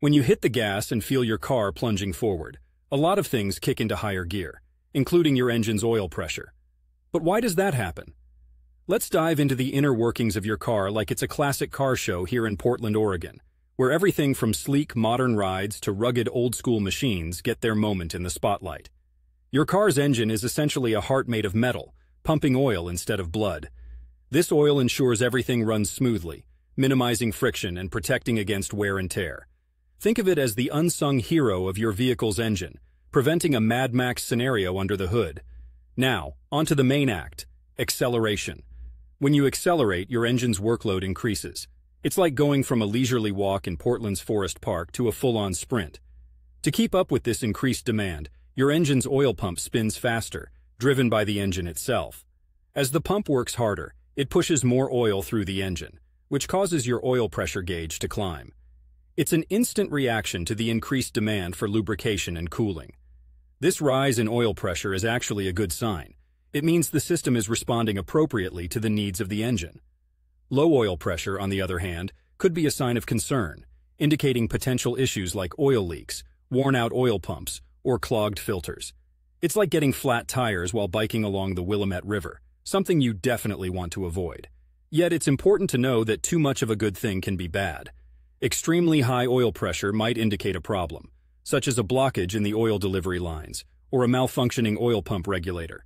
When you hit the gas and feel your car plunging forward, a lot of things kick into higher gear, including your engine's oil pressure. But why does that happen? Let's dive into the inner workings of your car like it's a classic car show here in Portland, Oregon, where everything from sleek, modern rides to rugged, old-school machines get their moment in the spotlight. Your car's engine is essentially a heart made of metal, pumping oil instead of blood. This oil ensures everything runs smoothly, minimizing friction and protecting against wear and tear. Think of it as the unsung hero of your vehicle's engine, preventing a Mad Max scenario under the hood. Now, onto the main act, acceleration. When you accelerate, your engine's workload increases. It's like going from a leisurely walk in Portland's Forest Park to a full-on sprint. To keep up with this increased demand, your engine's oil pump spins faster, driven by the engine itself. As the pump works harder, it pushes more oil through the engine, which causes your oil pressure gauge to climb. It's an instant reaction to the increased demand for lubrication and cooling. This rise in oil pressure is actually a good sign. It means the system is responding appropriately to the needs of the engine. Low oil pressure, on the other hand, could be a sign of concern, indicating potential issues like oil leaks, worn-out oil pumps, or clogged filters. It's like getting flat tires while biking along the Willamette River, something you definitely want to avoid. Yet it's important to know that too much of a good thing can be bad. Extremely high oil pressure might indicate a problem, such as a blockage in the oil delivery lines or a malfunctioning oil pump regulator.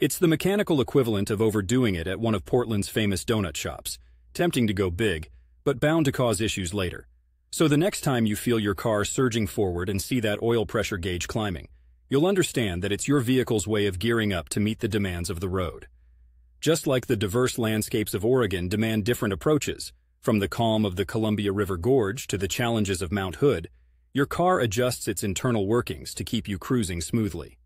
It's the mechanical equivalent of overdoing it at one of Portland's famous donut shops, tempting to go big, but bound to cause issues later. So the next time you feel your car surging forward and see that oil pressure gauge climbing, you'll understand that it's your vehicle's way of gearing up to meet the demands of the road. Just like the diverse landscapes of Oregon demand different approaches, from the calm of the Columbia River Gorge to the challenges of Mount Hood, your car adjusts its internal workings to keep you cruising smoothly.